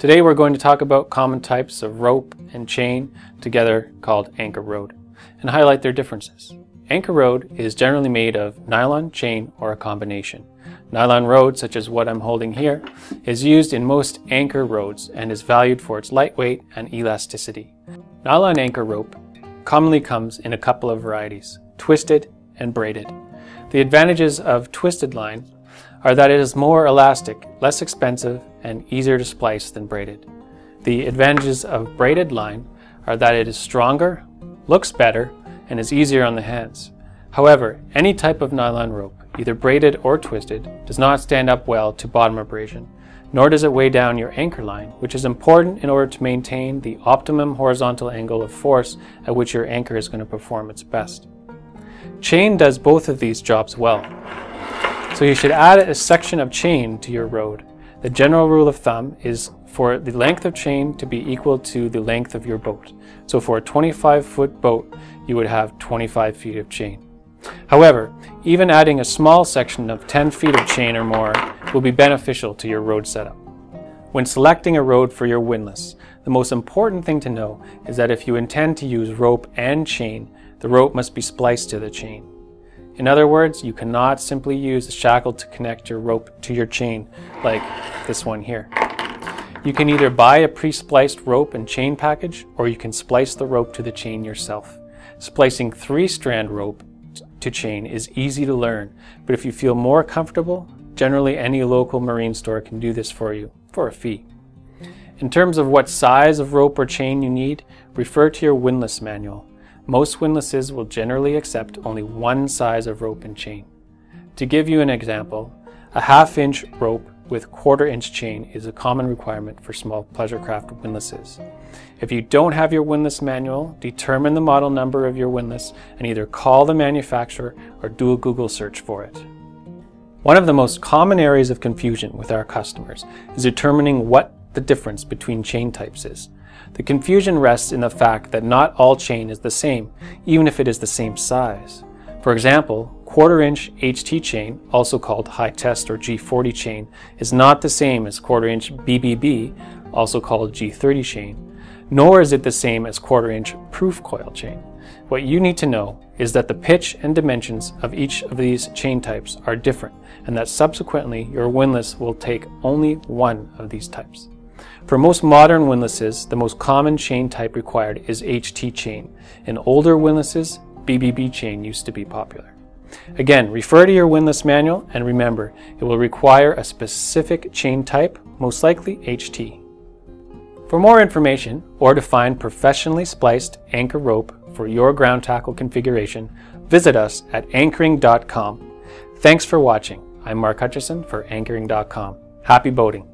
Today we're going to talk about common types of rope and chain together called anchor rode and highlight their differences. Anchor rode is generally made of nylon, chain, or a combination. Nylon rode, such as what I'm holding here, is used in most anchor rodes and is valued for its lightweight and elasticity. Nylon anchor rope commonly comes in a couple of varieties, twisted and braided. The advantages of twisted line are that it is more elastic, less expensive, and easier to splice than braided. The advantages of braided line are that it is stronger, looks better, and is easier on the hands. However, any type of nylon rope, either braided or twisted, does not stand up well to bottom abrasion, nor does it weigh down your anchor line, which is important in order to maintain the optimum horizontal angle of force at which your anchor is going to perform its best. Chain does both of these jobs well. So you should add a section of chain to your rode. The general rule of thumb is for the length of chain to be equal to the length of your boat. So for a 25 foot boat, you would have 25 feet of chain. However, even adding a small section of 10 feet of chain or more will be beneficial to your rode setup. When selecting a rode for your windlass, the most important thing to know is that if you intend to use rope and chain, the rope must be spliced to the chain. In other words, you cannot simply use a shackle to connect your rope to your chain like this one here. You can either buy a pre-spliced rope and chain package or you can splice the rope to the chain yourself. Splicing three strand rope to chain is easy to learn, but if you feel more comfortable, generally any local marine store can do this for you for a fee. In terms of what size of rope or chain you need, refer to your windlass manual. Most windlasses will generally accept only one size of rope and chain. To give you an example, a half inch rope with quarter inch chain is a common requirement for small pleasure craft windlasses. If you don't have your windlass manual, determine the model number of your windlass and either call the manufacturer or do a Google search for it. One of the most common areas of confusion with our customers is determining what the difference between chain types is. The confusion rests in the fact that not all chain is the same, even if it is the same size. For example, quarter inch HT chain, also called high test or G40 chain, is not the same as quarter inch BBB, also called G30 chain, nor is it the same as quarter inch proof coil chain. What you need to know is that the pitch and dimensions of each of these chain types are different, and that subsequently your windlass will take only one of these types. For most modern windlasses, the most common chain type required is HT chain. In older windlasses, BBB chain used to be popular. Again, refer to your windlass manual and remember, it will require a specific chain type, most likely HT. For more information or to find professionally spliced anchor rope for your ground tackle configuration, visit us at anchoring.com. Thanks for watching. I'm Mark Hutchison for anchoring.com. Happy boating!